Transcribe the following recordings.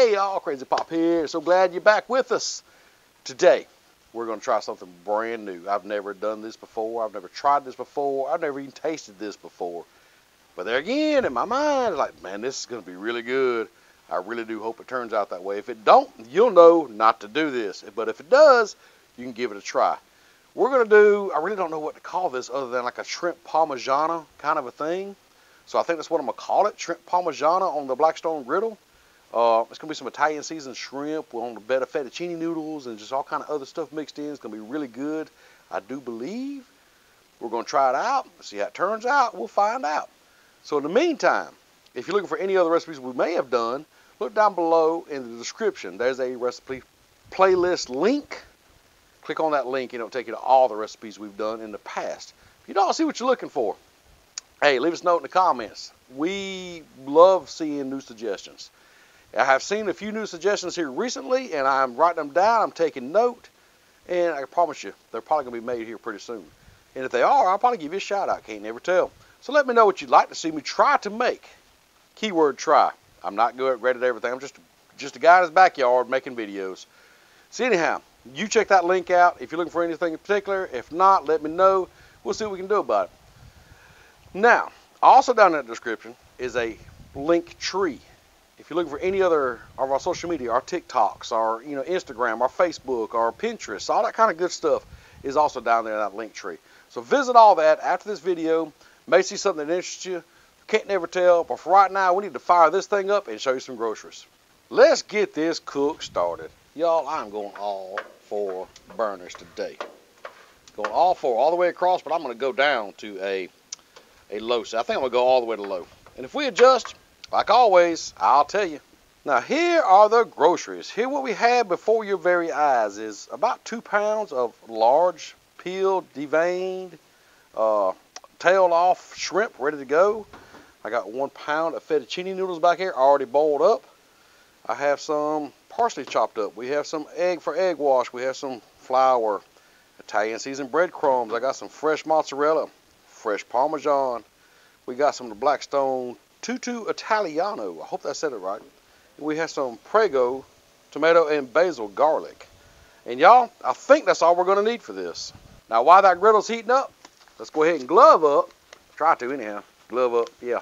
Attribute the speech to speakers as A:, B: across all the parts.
A: Hey, y'all, Crazy Pop here. So glad you're back with us. Today, we're going to try something brand new. I've never done this before. I've never tried this before. I've never even tasted this before. But there again, in my mind, like, man, this is going to be really good. I really do hope it turns out that way. If it don't, you'll know not to do this. But if it does, you can give it a try. We're going to do, I really don't know what to call this other than like a shrimp parmigiana kind of a thing. So I think that's what I'm going to call it, shrimp parmigiana on the Blackstone griddle. Uh, it's going to be some Italian seasoned shrimp on a bed of fettuccine noodles and just all kind of other stuff mixed in. It's going to be really good, I do believe. We're going to try it out, see how it turns out. We'll find out. So in the meantime, if you're looking for any other recipes we may have done, look down below in the description. There's a recipe playlist link. Click on that link and it'll take you to all the recipes we've done in the past. If you don't see what you're looking for, hey, leave us a note in the comments. We love seeing new suggestions. I have seen a few new suggestions here recently, and I'm writing them down. I'm taking note, and I promise you, they're probably going to be made here pretty soon. And if they are, I'll probably give you a shout out. Can't never tell. So let me know what you'd like to see me try to make. Keyword try. I'm not good at everything. I'm just just a guy in his backyard making videos. So anyhow, you check that link out if you're looking for anything in particular. If not, let me know. We'll see what we can do about it. Now, also down in the description is a link tree if you're looking for any other of our social media, our TikToks, our you know Instagram, our Facebook, our Pinterest, all that kind of good stuff is also down there in that link tree. So visit all that after this video. May see something that interests you. Can't never tell, but for right now, we need to fire this thing up and show you some groceries. Let's get this cook started. Y'all, I'm going all four burners today. Going all four, all the way across, but I'm going to go down to a, a low. So I think I'm going to go all the way to low. And if we adjust, like always, I'll tell you. Now here are the groceries. Here what we have before your very eyes is about two pounds of large peeled, deveined, uh, tailed off shrimp ready to go. I got one pound of fettuccine noodles back here already boiled up. I have some parsley chopped up. We have some egg for egg wash. We have some flour, Italian seasoned breadcrumbs. I got some fresh mozzarella, fresh Parmesan. We got some of the Blackstone Tutu Italiano. I hope I said it right. We have some Prego, tomato, and basil garlic. And y'all, I think that's all we're going to need for this. Now, while that griddle's heating up, let's go ahead and glove up. Try to anyhow. Glove up, yeah.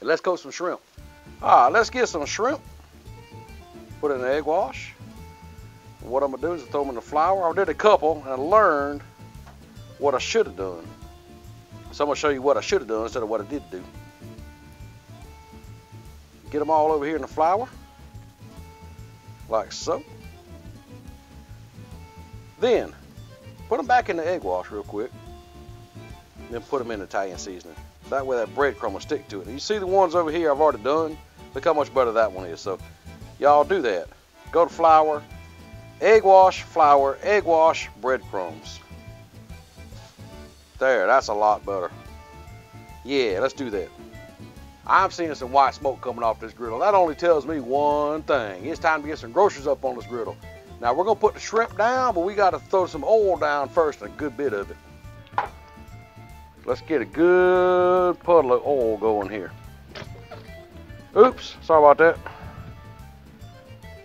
A: And let's cook some shrimp. All right, let's get some shrimp. Put in an egg wash. what I'm going to do is throw them in the flour. I did a couple, and I learned what I should have done. So I'm going to show you what I should have done instead of what I did do. Get them all over here in the flour, like so. Then, put them back in the egg wash real quick. Then put them in the Italian seasoning. That way that breadcrumb will stick to it. You see the ones over here I've already done? Look how much better that one is. So, y'all do that. Go to flour, egg wash, flour, egg wash, breadcrumbs. There, that's a lot better. Yeah, let's do that. I'm seeing some white smoke coming off this griddle. That only tells me one thing. It's time to get some groceries up on this griddle. Now we're gonna put the shrimp down, but we gotta throw some oil down first, and a good bit of it. Let's get a good puddle of oil going here. Oops, sorry about that.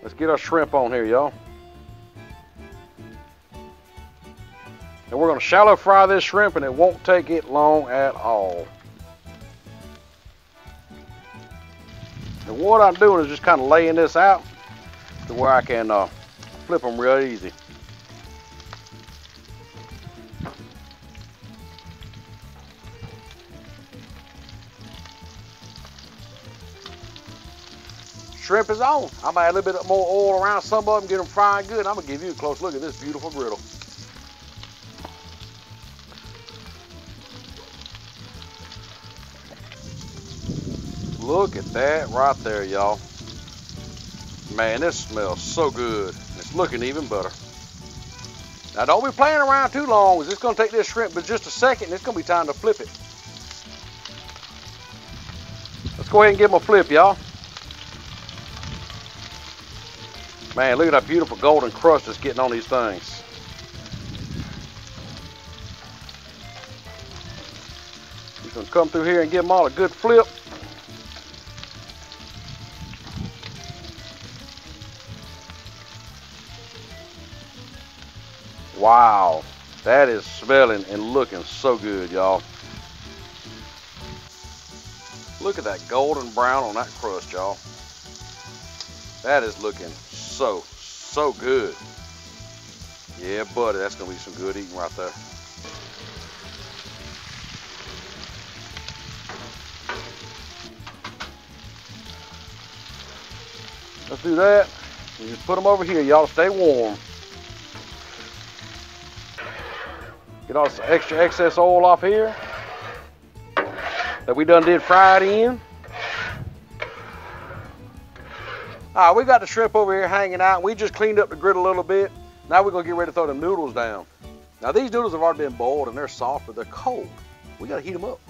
A: Let's get our shrimp on here, y'all. And we're gonna shallow fry this shrimp and it won't take it long at all. And what I'm doing is just kind of laying this out to where I can uh, flip them real easy. Shrimp is on. I'm gonna add a little bit more oil around some of them, get them frying good. I'm gonna give you a close look at this beautiful griddle. Look at that right there, y'all. Man, this smells so good. It's looking even better. Now, don't be playing around too long. It's going to take this shrimp but just a second. It's going to be time to flip it. Let's go ahead and give them a flip, y'all. Man, look at that beautiful golden crust that's getting on these things. Just to come through here and give them all a good flip. That is smelling and looking so good, y'all. Look at that golden brown on that crust, y'all. That is looking so, so good. Yeah, buddy, that's gonna be some good eating right there. Let's do that. You just put them over here, y'all. Stay warm. Get all this extra excess oil off here that we done did fried in. All right, we got the shrimp over here hanging out. We just cleaned up the grit a little bit. Now we're gonna get ready to throw the noodles down. Now these noodles have already been boiled and they're soft, but they're cold. We gotta heat them up.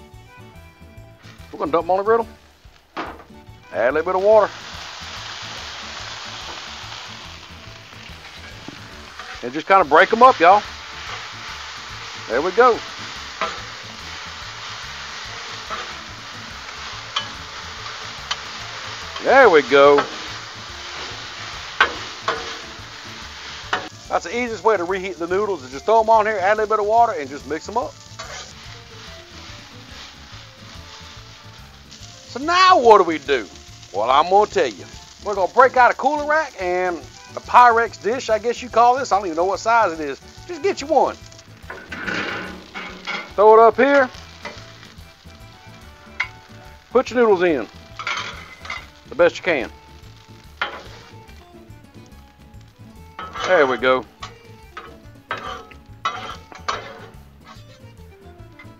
A: We're gonna dump them on the griddle. Add a little bit of water. And just kind of break them up, y'all. There we go. There we go. That's the easiest way to reheat the noodles is just throw them on here, add a little bit of water, and just mix them up. So now what do we do? Well, I'm gonna tell you. We're gonna break out a cooler rack and a Pyrex dish, I guess you call this. I don't even know what size it is. Just get you one. Throw it up here. Put your noodles in the best you can. There we go.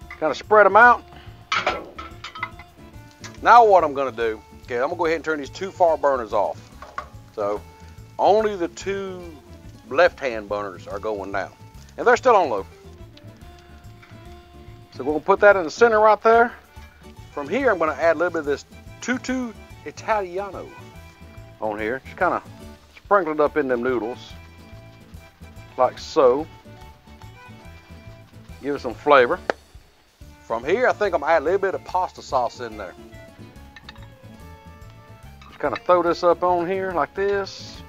A: Kind of spread them out. Now what I'm to do, okay, I'm to go ahead and turn these two far burners off. So only the two left-hand burners are going now. And they're still on low. So we're to put that in the center right there. From here, I'm to add a little bit of this Tutu Italiano on here. Just kind of sprinkle it up in them noodles, like so. Give it some flavor. From here, I think I'm gonna add a little bit of pasta sauce in there. Just kind of throw this up on here like this.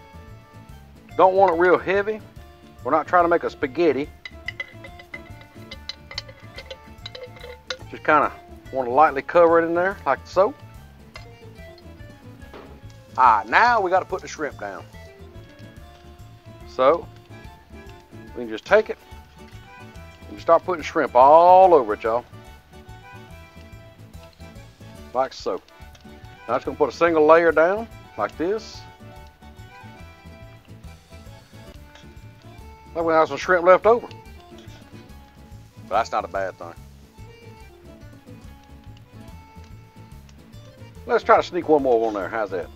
A: Don't want it real heavy. We're not trying to make a spaghetti. Just kind of want to lightly cover it in there like so. All right, now we got to put the shrimp down. So we can just take it and start putting shrimp all over it, y'all. Like so. Now it's going to put a single layer down like this. That we have some shrimp left over. But that's not a bad thing. Let's try to sneak one more on there. How's that?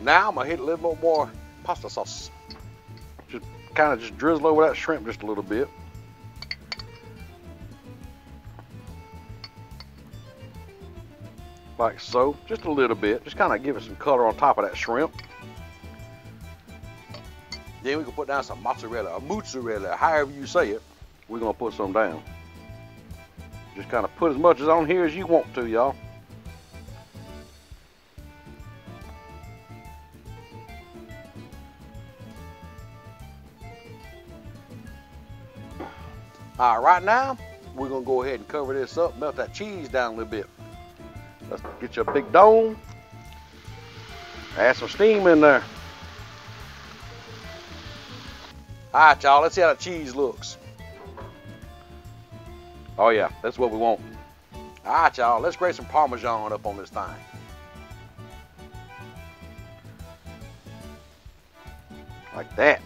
A: Now I'm gonna hit a little bit more pasta sauce. Just kind of just drizzle over that shrimp just a little bit. Like so, just a little bit. Just kind of give it some color on top of that shrimp. Then we can put down some mozzarella or mozzarella, however you say it. We're gonna put some down. Just kind of put as much as on here as you want to, y'all. All right, right now, we're gonna go ahead and cover this up, melt that cheese down a little bit. Let's get your big dome. Add some steam in there. All right, y'all, let's see how the cheese looks. Oh yeah, that's what we want. All right, y'all, let's grate some Parmesan up on this thing. Like that.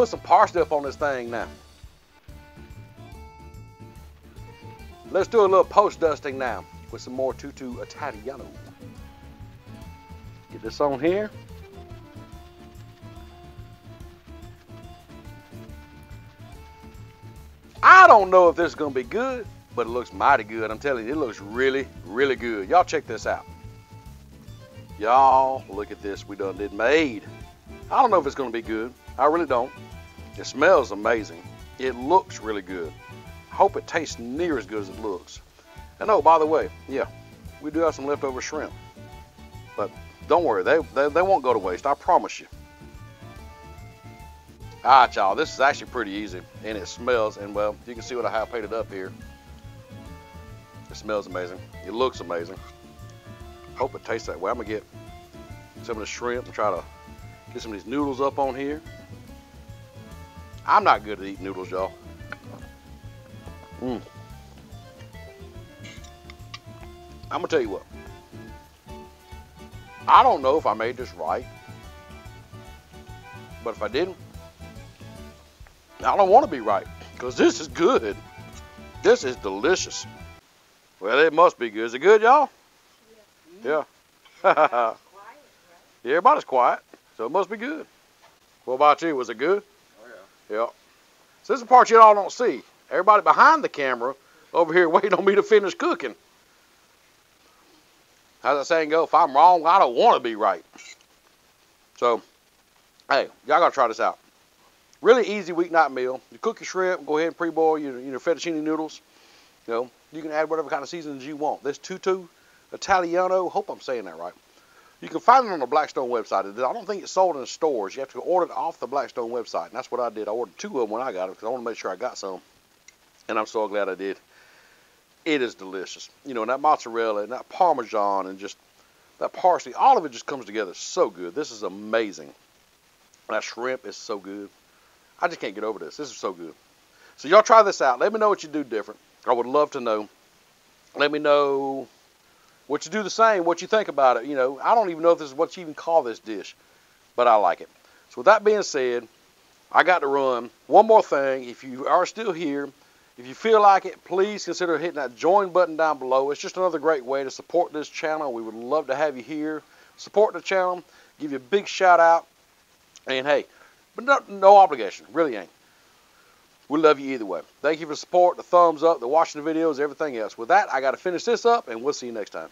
A: Put some parsley up on this thing now. Let's do a little post dusting now with some more Tutu Italiano. Get this on here. I don't know if this is gonna be good, but it looks mighty good. I'm telling you, it looks really, really good. Y'all check this out. Y'all, look at this we done did made. I don't know if it's gonna be good. I really don't. It smells amazing. It looks really good. Hope it tastes near as good as it looks. And oh, by the way, yeah, we do have some leftover shrimp. But don't worry, they, they, they won't go to waste, I promise you. All right, y'all, this is actually pretty easy, and it smells, and well, you can see what I have painted up here. It smells amazing. It looks amazing. Hope it tastes that way. I'm gonna get some of the shrimp and try to get some of these noodles up on here. I'm not good at eating noodles, y'all. Mm. I'm gonna tell you what. I don't know if I made this right, but if I didn't, I don't want to be right because this is good. This is delicious. Well, it must be good. Is it good, y'all? Yeah. yeah. Everybody's quiet, so it must be good. What about you? Was it good?
B: Yeah.
A: Yeah. So this is the part you all don't see. Everybody behind the camera over here waiting on me to finish cooking. How's that saying go? If I'm wrong, I don't want to be right. So, hey, y'all gotta try this out. Really easy weeknight meal. You cook your shrimp, go ahead and pre-boil your, your fettuccine noodles. You know, you can add whatever kind of seasonings you want. This Tutu Italiano, hope I'm saying that right. You can find it on the Blackstone website. I don't think it's sold in stores. You have to order it off the Blackstone website, and that's what I did. I ordered two of them when I got it because I want to make sure I got some, and I'm so glad I did. It is delicious. You know, and that mozzarella and that parmesan and just that parsley, all of it just comes together so good. This is amazing. That shrimp is so good. I just can't get over this. This is so good. So y'all try this out. Let me know what you do different. I would love to know. Let me know what you do the same, what you think about it. You know, I don't even know if this is what you even call this dish, but I like it. So with that being said, I got to run. One more thing, if you are still here, if you feel like it, please consider hitting that join button down below. It's just another great way to support this channel. We would love to have you here. Support the channel, give you a big shout out, and hey, but no, no obligation, really ain't. We love you either way. Thank you for the support, the thumbs up, the watching the videos, everything else. With that, I got to finish this up, and we'll see you next time.